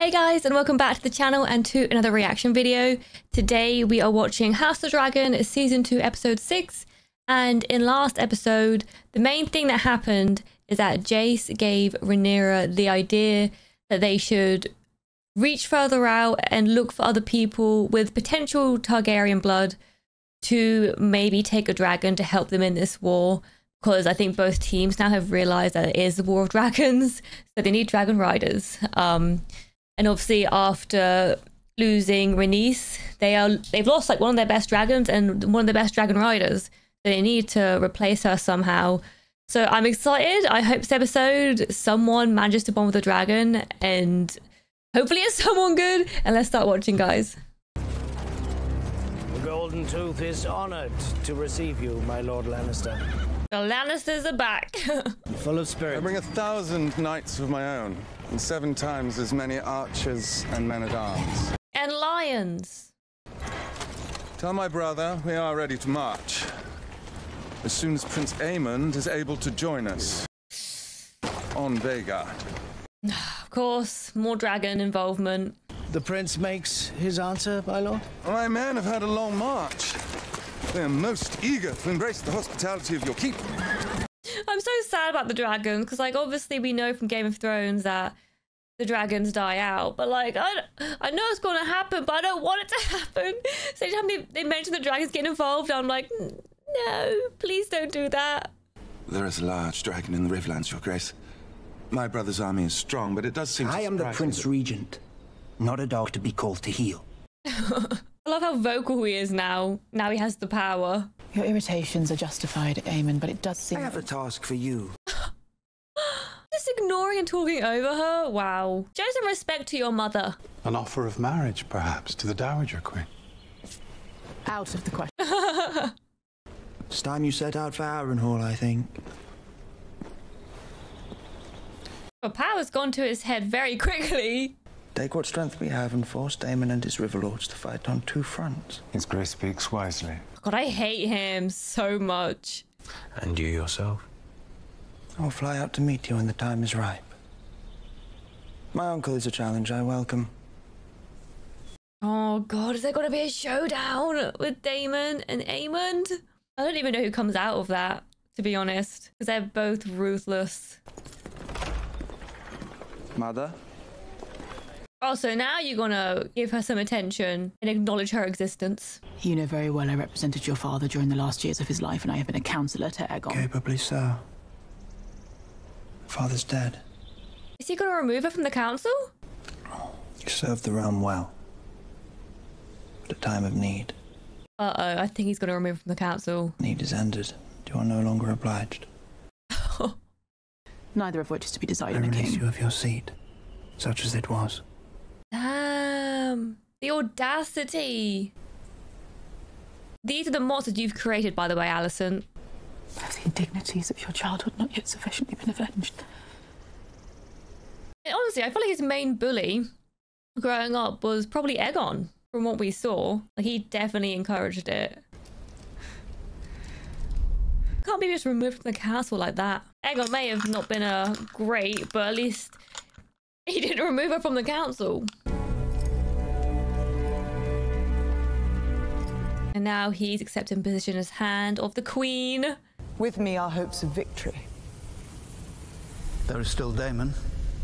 Hey guys and welcome back to the channel and to another reaction video. Today we are watching House of Dragon season 2 episode 6 and in last episode the main thing that happened is that Jace gave Rhaenyra the idea that they should reach further out and look for other people with potential Targaryen blood to maybe take a dragon to help them in this war because I think both teams now have realized that it is the war of dragons so they need dragon riders. Um, and obviously, after losing Rhaenys, they are they've lost like one of their best dragons and one of their best dragon riders. They need to replace her somehow. So I'm excited. I hope this episode someone manages to bond with a dragon and hopefully it's someone good. And let's start watching, guys. The Golden Tooth is honored to receive you, my Lord Lannister. The Lannisters are back. Full of spirit. I bring a thousand knights of my own, and seven times as many archers and men at arms. and lions. Tell my brother we are ready to march. As soon as Prince Aemond is able to join us. On Vhagar. Of course, more dragon involvement. The prince makes his answer, my lord. My men have had a long march. They are most eager to embrace the hospitality of your keep. I'm so sad about the dragons because, like, obviously we know from Game of Thrones that the dragons die out, but like, I, I know it's going to happen, but I don't want it to happen. So anytime they, they mention the dragons getting involved, I'm like, no, please don't do that. There is a large dragon in the Riverlands, Your Grace. My brother's army is strong, but it does seem. to I am the Prince that- Regent, not a dog to be called to heel. I love how vocal he is now. Now he has the power. Your irritations are justified, Aemond, but it does seem. I have a task for you. Just ignoring and talking over her. Wow. Show some respect to your mother. An offer of marriage, perhaps, to the Dowager Queen. out of the question. It's time you set out for Harrenhal, I think. But power's gone to his head very quickly. Take what strength we have and force Daemon and his Riverlords to fight on two fronts. His Grace speaks wisely. God, I hate him so much. And you yourself. I'll fly out to meet you when the time is ripe. My uncle is a challenge I welcome. Oh god, is there gonna be a showdown with Daemon and Aemond? I don't even know who comes out of that, to be honest, because they're both ruthless. Mother? Oh, so now you're gonna give her some attention and acknowledge her existence. you know very well I represented your father during the last years of his life, and I have been a counselor to Aegon. Capably so. Father's dead. Is he gonna remove her from the council? You served the realm well. At a time of need. Uh oh, I think he's gonna remove her from the council. Need is ended. You are no longer obliged. Neither of which is to be I desired in a release you of your seat, such as it was. Damn. The audacity. These are the monsters you've created, by the way, Alicent. Have the indignities of your childhood not yet sufficiently been avenged? And honestly, I feel like his main bully growing up was probably Aegon, from what we saw. Like, he definitely encouraged it. Can't be just removed from the castle like that. Aegon may have not been a great, but at least he didn't remove her from the council. And now he's accepting position as hand of the queen. With me are hopes of victory. There is still Daemon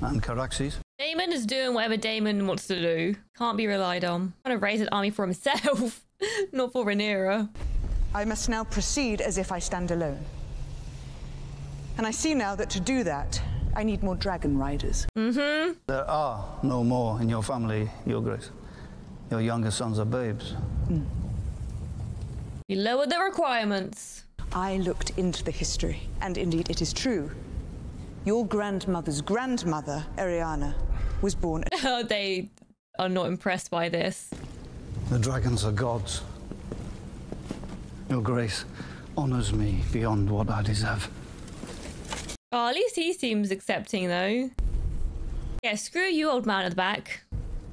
and Caraxes. Daemon is doing whatever Daemon wants to do. Can't be relied on. Trying to raise an army for himself, not for Rhaenyra. I must now proceed as if I stand alone. And I see now that to do that, I need more dragon riders. Mm-hmm. There are no more in your family, Your Grace. Your younger sons are babes. Mm. You lowered the requirements. I looked into the history, and indeed it is true. Your grandmother's grandmother, Ariana, was born. Oh, they are not impressed by this. The dragons are gods. Your Grace honors me beyond what I deserve. Oh, at least he seems accepting though. Yeah, screw you, old man at the back.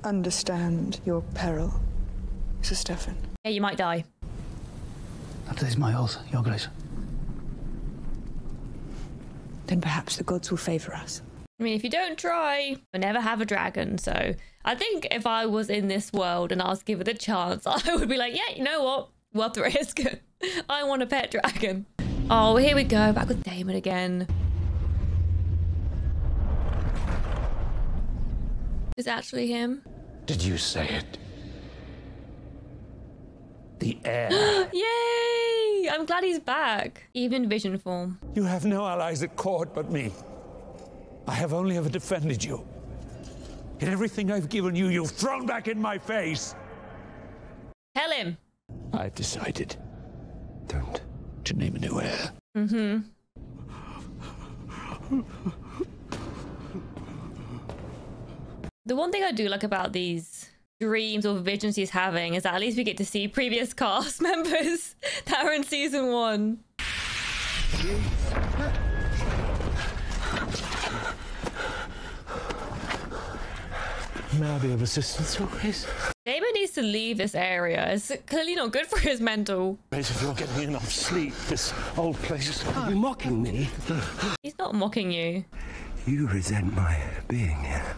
Understand your peril, Sir Steffon. Yeah, you might die. That is my oath, Your Grace. Then perhaps the gods will favor us. I mean, if you don't try, you'll never have a dragon. So I think if I was in this world and I was given a chance, I would be like, yeah, you know what? Worth the risk. I want a pet dragon. Oh, here we go. Back with Daemon again. Is actually him? Did you say it? The heir. Yay! I'm glad he's back. Even in vision form. you have no allies at court but me. I have only ever defended you. In everything I've given you, you've thrown back in my face. Tell him. I've decided. Don't. To name a new heir. Mm-hmm. The one thing I do like about these dreams or visions he's having is that at least we get to see previous cast members that are in season one. May I be of assistance, Grace? Daemon needs to leave this area. It's clearly not good for his mental. Grace, if you're getting enough sleep, this old place is... Are you mocking me? He's not mocking you. You resent my being here.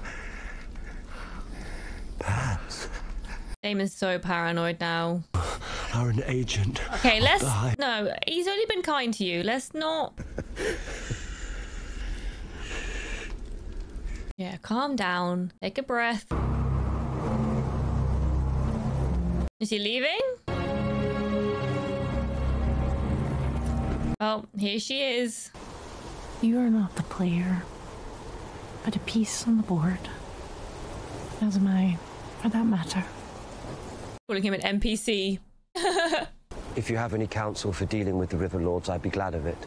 Perhaps Daemon's so paranoid now. are an agent. Okay, let's. the No, he's only been kind to you. Let's not. Yeah, calm down. Take a breath. Is he leaving? Oh, here she is. You are not the player, but a piece on the board. As am I, for that matter. Calling him an NPC. If you have any counsel for dealing with the River Lords, I'd be glad of it.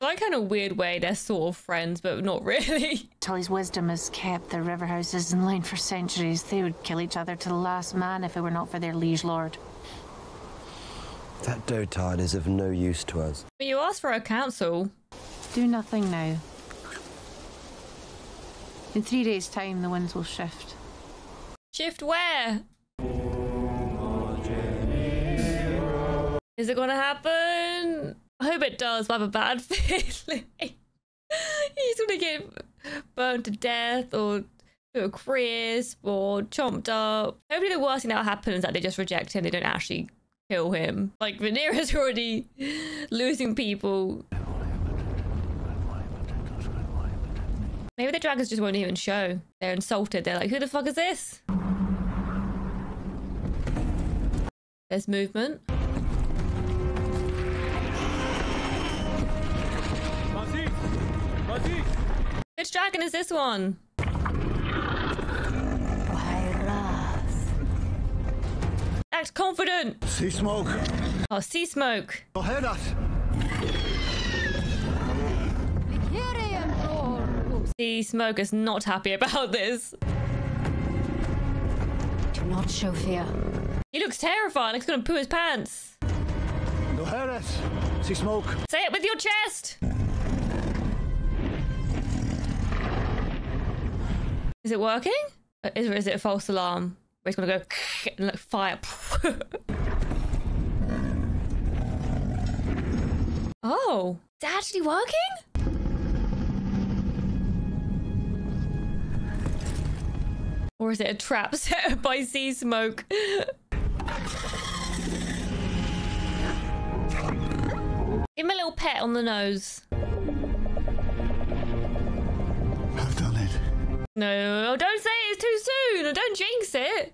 Like kind of weird way they're sort of friends, but not really. Tully's wisdom has kept the river houses in line for centuries. They would kill each other to the last man if it were not for their liege lord. That dotard is of no use to us. But you asked for a council. Do nothing now. In three days' time, the winds will shift. Shift where? Is it gonna happen? I hope it does, I have a bad feeling. He's gonna get burned to death or a crisp or chomped up. Hopefully the worst thing that happens is that they just reject him, they don't actually kill him. Like Rhaenyra's already losing people. Maybe the dragons just won't even show. They're insulted. They're like, who the fuck is this? There's movement. Which dragon is this one? Act confident. Sea smoke. Oh, sea smoke. You'll hear that. Sea smoke is not happy about this. Do not show fear. He looks terrified, he's gonna poo his pants. You'll hear it. Sea smoke. Say it with your chest. Is it working? Or Is, or is it a false alarm? Where it's gonna go and like fire. oh, is it actually working? Or is it a trap set up by sea smoke? Give him a little pet on the nose. I've done it. No, don't say it's too soon. Don't jinx it.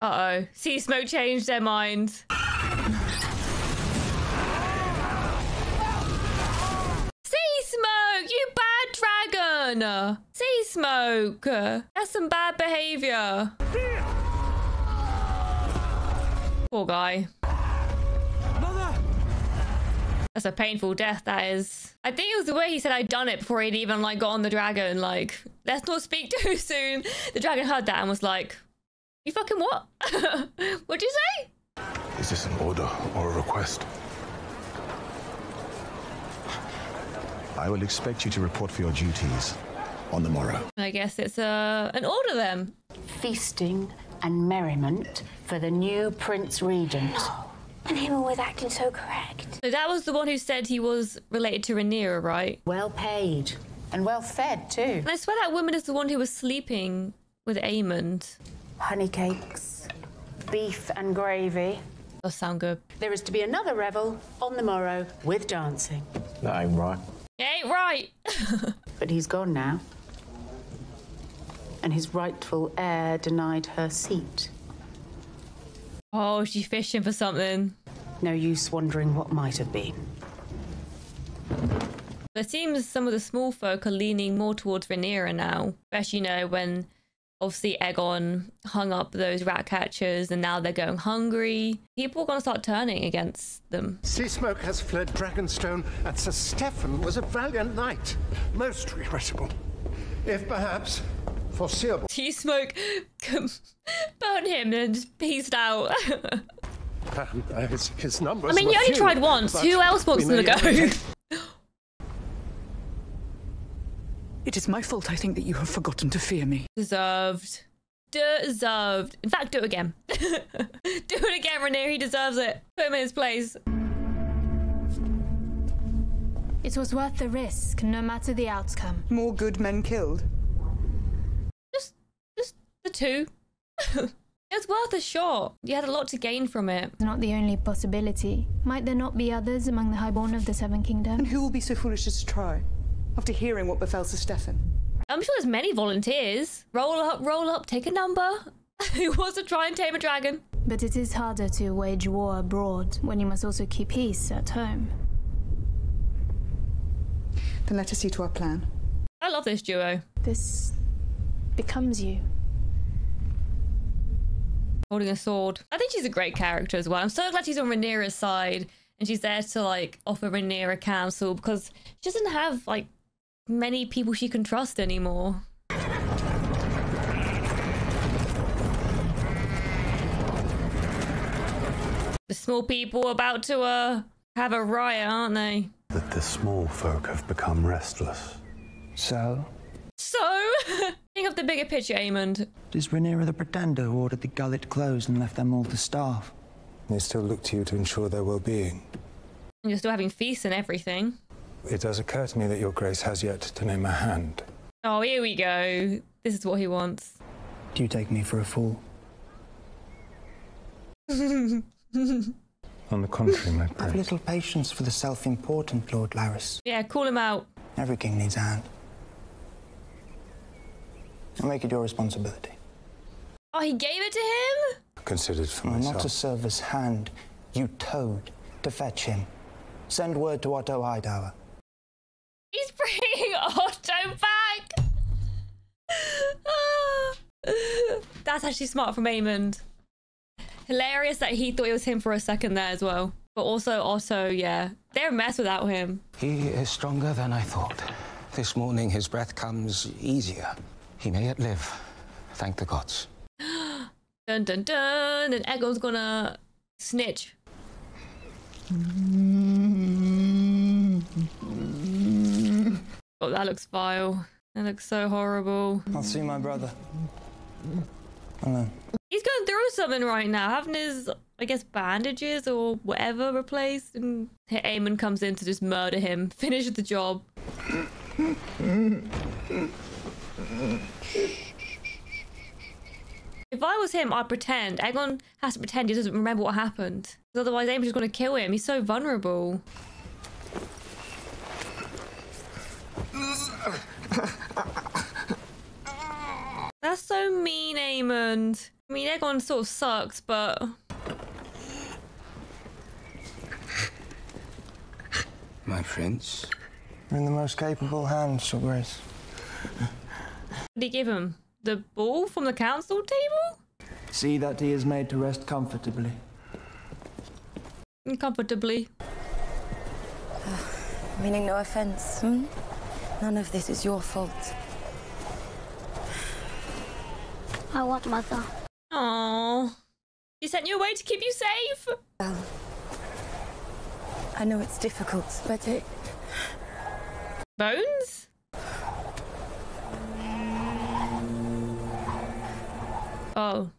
Uh oh. Sea Smoke changed their minds. Smoke, you bad dragon. Sea Smoke. That's some bad behavior. Poor guy. That's a painful death, that is. I think it was the way he said I'd done it before he'd even like got on the dragon. Like, let's not speak too soon. The dragon heard that and was like, You fucking what? What'd you say? Is this an order or a request? I will expect you to report for your duties on the morrow. I guess it's uh, an order then. Feasting and merriment for the new Prince Regent. And him always acting so correct. So that was the one who said he was related to Rhaenyra, right? Well paid. And well fed, too. And I swear that woman is the one who was sleeping with Aemond. Honey cakes, beef and gravy. Does sound good. There is to be another revel on the morrow with dancing. That ain't right. Ain't right. But he's gone now. And his rightful heir denied her seat. Oh, she's fishing for something. No use wondering what might have been. It seems some of the small folk are leaning more towards Rhaenyra now, especially you know when obviously Aegon hung up those rat catchers and now they're going hungry. People are going to start turning against them. Sea Smoke has fled Dragonstone, and Sir Steffon was a valiant knight. Most regrettable. If perhaps foreseeable. Sea Smoke burn him and just peaced out. Um, his, his numbers I mean, you only few, tried once. Who else wants them to go? yet It is my fault I think that you have forgotten to fear me. Deserved. Deserved. In fact, do it again. do it again, Rhaenyra. He deserves it. Put him in his place. It was worth the risk, no matter the outcome. More good men killed. Just just the two. it was worth a shot. You had a lot to gain from it. It's not the only possibility. Might there not be others among the highborn of the Seven Kingdoms? And who will be so foolish as to try? After hearing what befell Sir Steffon. I'm sure there's many volunteers. Roll up, roll up, take a number. Who wants to try and tame a dragon? But it is harder to wage war abroad when you must also keep peace at home. Then let us see to our plan. I love this duo. This becomes you. Holding a sword. I think she's a great character as well. I'm so glad she's on Rhaenyra's side and she's there to like offer Rhaenyra counsel because she doesn't have like many people she can trust anymore. The small people are about to uh have a riot, aren't they? That the small folk have become restless. So? So, think of the bigger picture, Aemond. Is Rhaenyra the Pretender who ordered the gullet closed and left them all to starve? They still look to you to ensure their well-being. And you're still having feasts and everything. It does occur to me that your grace has yet to name a hand. Oh, here we go. This is what he wants. Do you take me for a fool? On the contrary, my prince. Have little patience for the self-important, Lord Larys. Yeah, call him out. Every king needs a hand. And make it your responsibility. Oh, he gave it to him? Considered for Well, myself. not to serve as hand, you towed to fetch him. Send word to Otto Hightower. He's bringing Otto back. That's actually smart from Aemond. Hilarious that he thought it was him for a second there as well. But also, Otto, yeah, they're a mess without him. He is stronger than I thought. This morning his breath comes easier. He may yet live. Thank the gods. Dun dun dun. And Aegon's gonna snitch. Mm. Oh, that looks vile. That looks so horrible. I'll see my brother. Alone. He's going through something right now, having his, I guess, bandages or whatever replaced. And Aemond comes in to just murder him, finish the job. If I was him, I'd pretend. Aegon has to pretend he doesn't remember what happened. Otherwise, Aemond's just going to kill him. He's so vulnerable. That's so mean, Aemond. I mean, Aegon sort of sucks, but My prince. You're in the most capable hands, Your Grace. what did he give him? The ball from the council table? See that he is made to rest comfortably. Comfortably. Meaning no offense, hmm? None of this is your fault. I want Mother. Oh, you sent you away to keep you safe? Well, I know it's difficult, but it... Bones? Oh,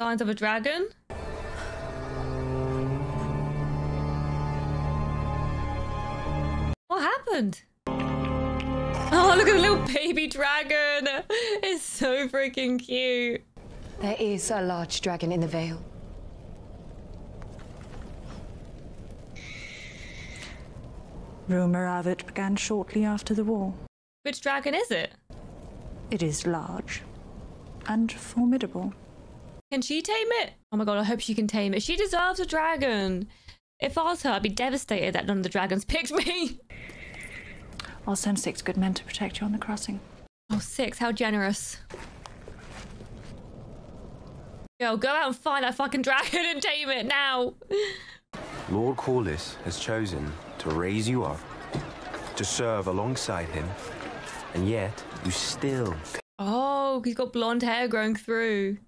signs of a dragon? What happened? Oh, look at the little baby dragon. It's so freaking cute. There is a large dragon in the Vale. Rumour of it began shortly after the war. Which dragon is it? It is large and formidable. Can she tame it? Oh my god, I hope she can tame it. She deserves a dragon. If I was her, I'd be devastated that none of the dragons picked me. I'll send six good men to protect you on the crossing. Oh, six, how generous. Yo, go out and find that fucking dragon and tame it now. Lord Corlys has chosen to raise you up, to serve alongside him, and yet you still Oh, he's got blonde hair growing through.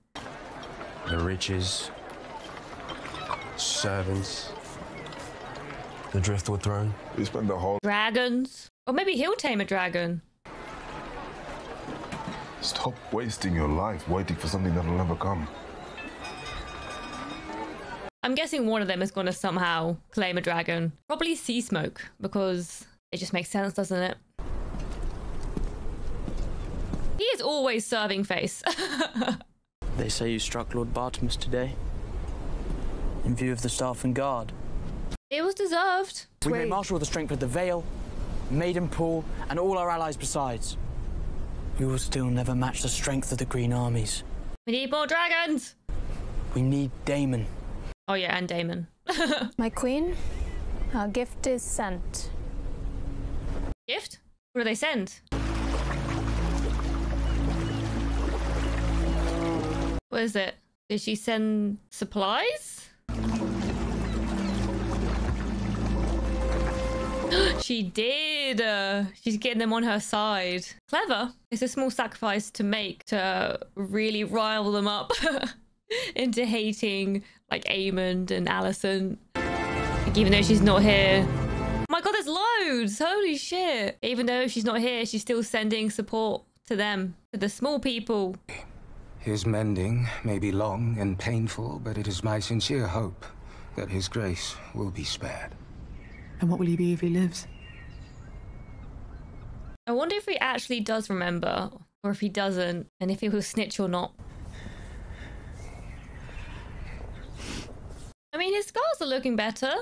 the riches, servants, the Driftwood throne. We spend the whole Dragons. Or maybe he'll tame a dragon. Stop wasting your life waiting for something that'll never come. I'm guessing one of them is going to somehow claim a dragon. Probably Sea Smoke, because it just makes sense, doesn't it? He is always serving face. They say you struck Lord Bartimos today. In view of the staff and guard. It was deserved. We may marshal the strength of the Vale, Maidenpool, and all our allies besides. We will still never match the strength of the Green armies. We need more dragons. We need Daemon. Oh yeah, and Daemon. My queen, our gift is sent. Gift? What do they send? What is it? Did she send supplies? She did. Uh, she's getting them on her side. Clever. It's a small sacrifice to make to really rile them up into hating like Aemond and Alicent. Like, even though she's not here. Oh my god, there's loads! Holy shit! Even though she's not here, she's still sending support to them, to the small people. His mending may be long and painful, but it is my sincere hope that his grace will be spared. And what will he be if he lives? I wonder if he actually does remember, or if he doesn't, and if he will snitch or not. I mean, his scars are looking better.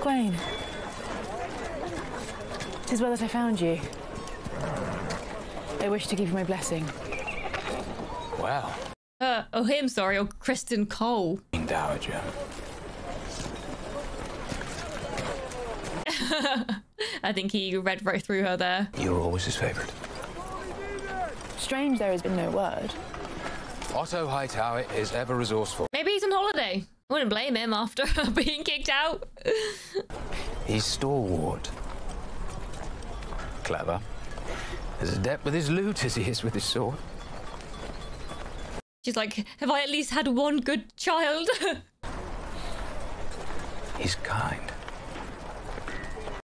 Gwayne. Tis well that I found you. I wish to give you my blessing. Wow. Uh, oh, him, sorry, or Criston Cole. Dowager. I think he read right through her there. You were always his favorite. Strange there has been no word. Otto Hightower is ever resourceful. Maybe he's on holiday. I wouldn't blame him after being kicked out. He's stalwart. Clever. As adept with his loot as he is with his sword. She's like, have I at least had one good child? He's kind.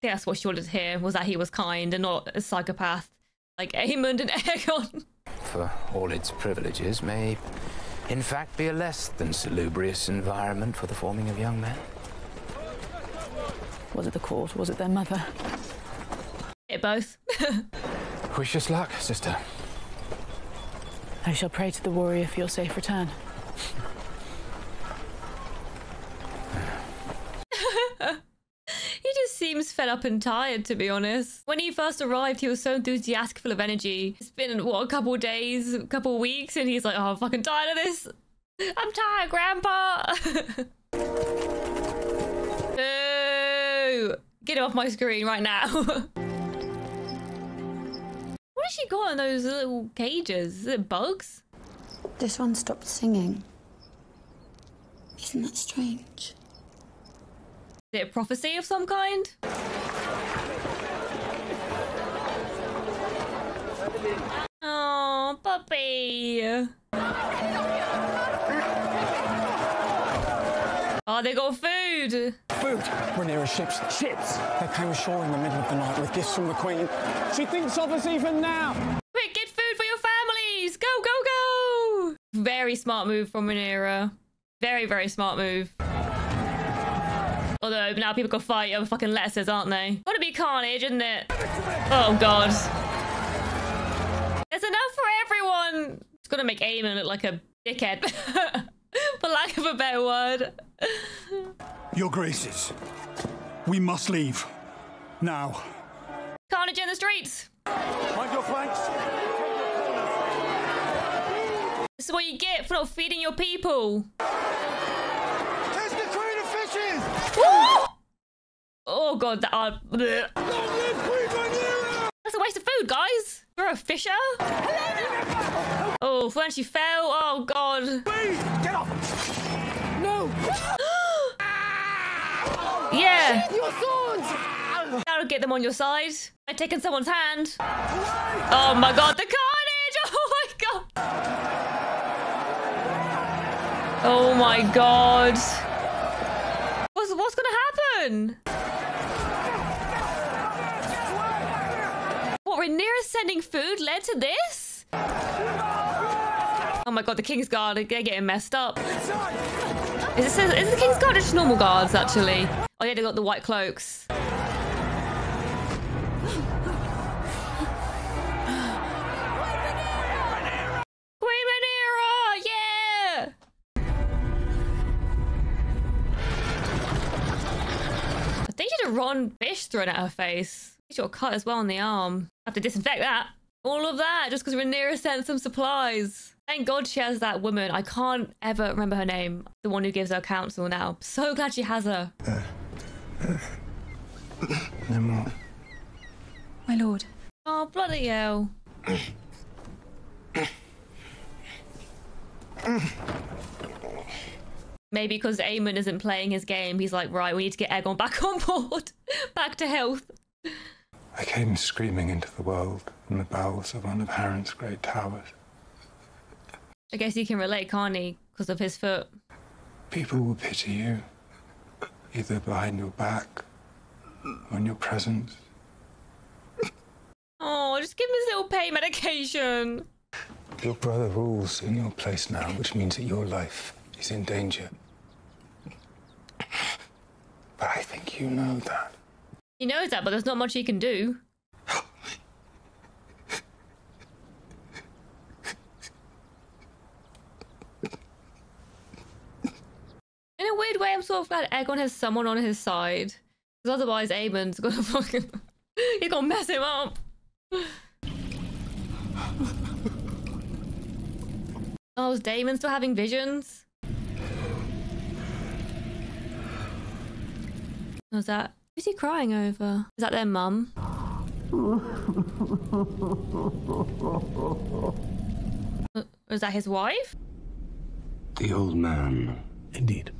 That's what she wanted to hear, was that he was kind and not a psychopath like Aemond and Aegon. For all its privileges, may in fact be a less than salubrious environment for the forming of young men. Was it the court? Was it their mother? It both. Wish us luck, sister. I shall pray to the warrior for your safe return. he just seems fed up and tired, to be honest. When he first arrived, he was so enthusiastic, full of energy. It's been, what, a couple days, a couple weeks, and he's like, oh, I'm fucking tired of this. I'm tired, Grandpa. Boo! Get off my screen right now. what has she got in those little cages? Is it bugs? This one stopped singing. Isn't that strange? Is it a prophecy of some kind? Oh, puppy. Oh, they got food. Food. We're near ships. Ships. They came ashore in the middle of the night with gifts from the Queen. She thinks of us even now. Quick, get food for your families. Go, go, go. Very smart move from Rhaenyra. Very, very smart move. Although now people can fight over fucking lettuces, aren't they? Gotta be carnage, isn't it? Oh god. There's enough for everyone. It's gonna make Aemond look like a dickhead. for lack of a better word. Your Graces, we must leave. Now. Carnage in the streets. Mind your flanks. This is what you get for not feeding your people. There's the queen of fishes! Oh god, that uh, are. That's a waste of food, guys. You're a fisher. Oh, when she fell. Oh god. Get off! No! Yeah. That'll get them on your side. I've taken someone's hand. Oh my god, the carnage! Oh my god. Oh my god. What, Rhaenyra sending food led to this? Oh my god, the King's Guard, they're getting messed up. Is, this, is the King's Guard just normal guards, actually? Oh yeah, they got the white cloaks. Think she had a rotten fish thrown at her face. She got cut as well on the arm. have to disinfect that. All of that just because Rhaenyra sent some supplies. Thank God she has that woman. I can't ever remember her name. The one who gives her counsel now. So glad she has her. No more. My lord. Oh, bloody hell. Maybe because Aemond isn't playing his game, he's like, right, we need to get Aegon back on board. back to health. I came screaming into the world from the bowels of one of Harren's great towers. I guess he can relate, can't he? Because of his foot. People will pity you, either behind your back or in your presence. Oh, just give him his little pain medication. Your brother rules in your place now, which means that your life is in danger. But I think you know that. He knows that, but there's not much he can do. In a weird way, I'm sort of glad Aegon has someone on his side. Because otherwise, Aemond's gonna fucking. He's gonna mess him up. Oh, is Daemon still having visions? Was that? Who's he crying over? Is that their mum? Was that his wife? The old man. Indeed.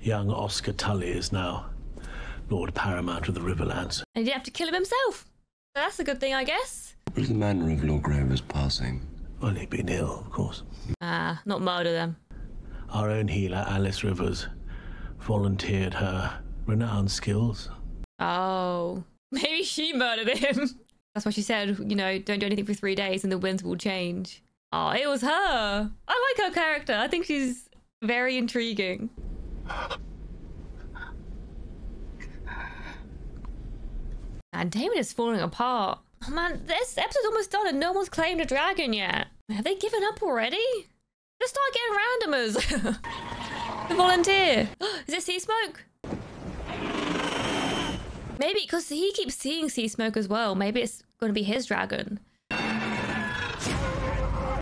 Young Oscar Tully is now Lord Paramount of the Riverlands. And he didn't have to kill him himself. So that's a good thing, I guess. What is the manner of Lord Grover's passing? Well, he'd been ill, of course. Ah, not murder them. Our own healer, Alys Rivers, volunteered her renowned skills. Oh, maybe she murdered him. That's why she said, you know, don't do anything for three days and the winds will change. Oh, it was her. I like her character. I think she's very intriguing. And Daemon is falling apart. Oh man, this episode's almost done and no one's claimed a dragon yet. Have they given up already? Just start getting randomers. the volunteer. Is it Sea Smoke? Maybe because he keeps seeing Sea Smoke as well. Maybe it's going to be his dragon.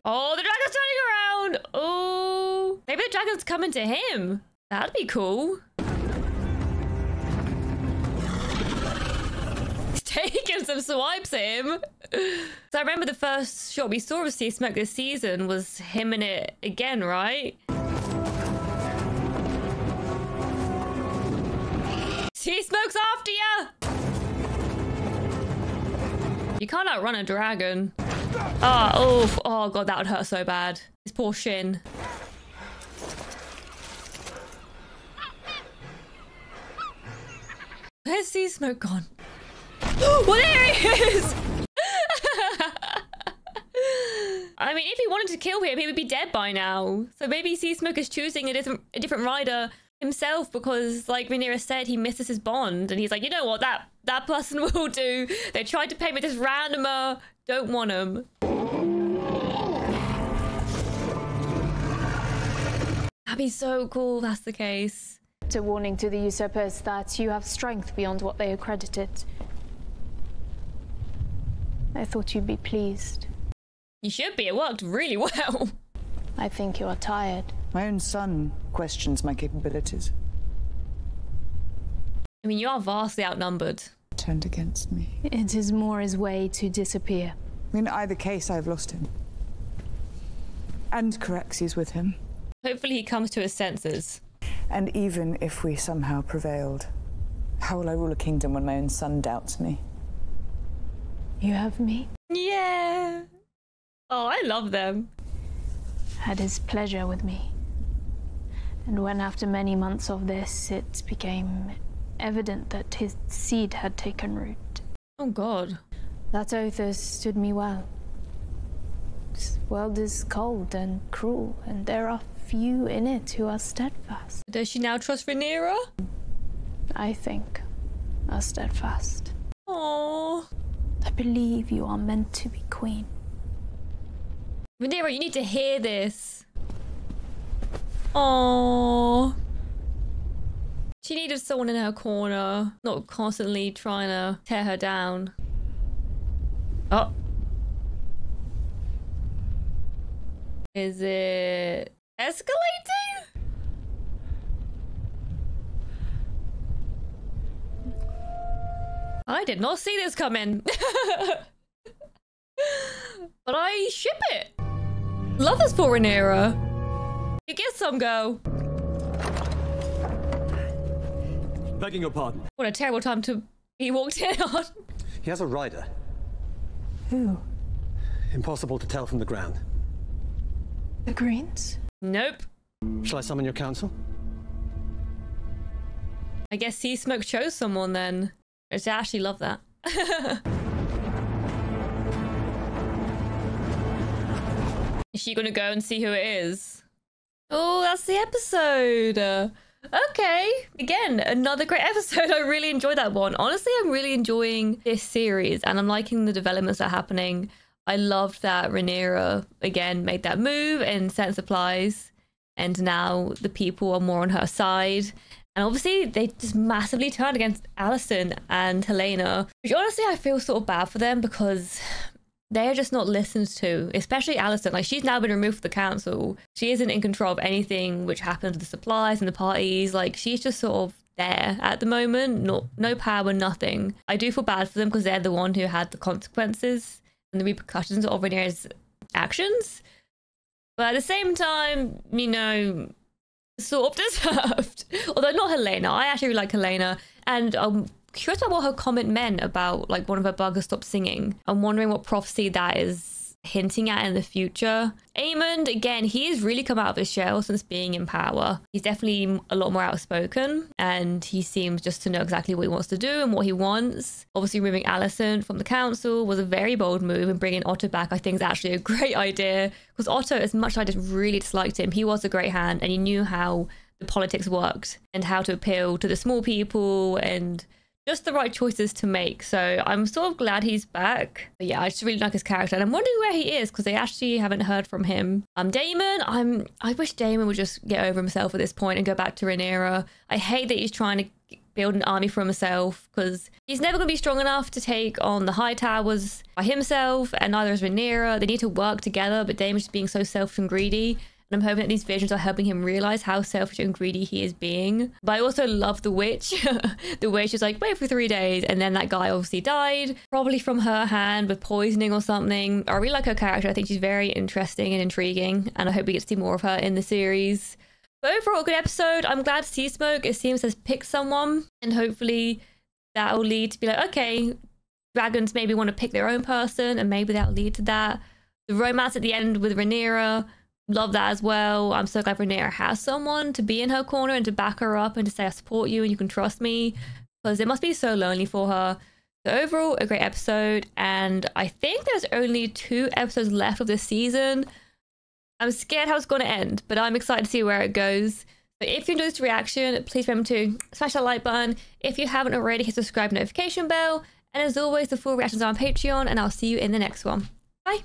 Oh, the dragon's turning around. Oh, maybe the dragon's coming to him. That'd be cool. He's taking some swipes at him. So I remember the first shot we saw of Sea Smoke this season was him in it again, right? Sea Smoke's after you! You can't outrun a dragon. Oh, oh, oh god, that would hurt so bad. His poor shin. Where's Sea Smoke gone? well, there he is! I mean, if he wanted to kill him, he would be dead by now. So maybe Sea Smoke is choosing a different, a different rider himself because like Rhaenyra said he misses his bond and he's like you know what? That that person will do. They tried to pay me this randomer. Don't want him. That'd be so cool that's the case. A warning to the usurpers that you have strength beyond what they accredited. I thought you'd be pleased. You should be. It worked really well. I think you are tired my own son questions my capabilities. I mean, you are vastly outnumbered. Turned against me. It is Mora's way to disappear. In either case, I've lost him. And Caraxes with him. Hopefully, he comes to his senses. And even if we somehow prevailed, how will I rule a kingdom when my own son doubts me? You have me? Yeah. Oh, I love them. Had his pleasure with me. And when, after many months of this, it became evident that his seed had taken root. Oh, God. That oath has stood me well. This world is cold and cruel, and there are few in it who are steadfast. Does she now trust Rhaenyra? I think are steadfast. Oh. I believe you are meant to be queen. Rhaenyra, you need to hear this. Oh. She needed someone in her corner, not constantly trying to tear her down. Oh. Is it escalating? I did not see this coming. but I ship it. Love this for Rhaenyra. You get some go. Begging your pardon. What a terrible time to be walked in on. He has a rider. Who? Impossible to tell from the ground. The Greens? Nope. Shall I summon your council? I guess Sea Smoke chose someone then. I actually love that. is she gonna go and see who it is? Oh, that's the episode. Okay. Again, another great episode. I really enjoyed that one. Honestly, I'm really enjoying this series and I'm liking the developments that are happening. I loved that Rhaenyra, again, made that move and sent supplies. And now the people are more on her side. And obviously, they just massively turned against Alicent and Helaena, which honestly, I feel sort of bad for them because they're just not listened to, especially Alicent. Like she's now been removed from the council. She isn't in control of anything which happens with the supplies and the parties. Like she's just sort of there at the moment, not no power, nothing. I do feel bad for them because they're the one who had the consequences and the repercussions of Rhaenyra's actions. But at the same time, you know, sort of deserved. Although not Helaena. I actually really like Helaena, And um curious about what her comment meant about like one of her buggers stopped singing. I'm wondering what prophecy that is hinting at in the future. Aemond, again, he has really come out of his shell since being in power. He's definitely a lot more outspoken and he seems just to know exactly what he wants to do and what he wants. Obviously, removing Alicent from the council was a very bold move and bringing Otto back, I think, is actually a great idea because Otto, as much as I just really disliked him, he was a great hand and he knew how the politics worked and how to appeal to the small people and just the right choices to make. So I'm sort of glad he's back. But yeah, I just really like his character, and I'm wondering where he is because they actually haven't heard from him. Um, Daemon, I'm I wish Daemon would just get over himself at this point and go back to Rhaenyra. I hate that he's trying to build an army for himself because he's never going to be strong enough to take on the high towers by himself, and neither is Rhaenyra. They need to work together, but Daemon's just being so selfish and greedy. And I'm hoping that these visions are helping him realize how selfish and greedy he is being. But I also love the witch. the witch is like, wait for three days. And then that guy obviously died, probably from her hand with poisoning or something. I really like her character. I think she's very interesting and intriguing. And I hope we get to see more of her in the series. But overall, good episode. I'm glad Sea Smoke, it seems, has picked someone. And hopefully that will lead to be like, okay, dragons maybe want to pick their own person. And maybe that'll lead to that. The romance at the end with Rhaenyra love that as well. I'm so glad Rhaenyra has someone to be in her corner and to back her up and to say I support you and you can trust me because it must be so lonely for her. So overall, a great episode, and I think there's only two episodes left of this season. I'm scared how it's going to end, but I'm excited to see where it goes. If you enjoyed this reaction, please remember to smash that like button. If you haven't already, hit subscribe notification bell. And as always, the full reactions are on Patreon, and I'll see you in the next one. Bye.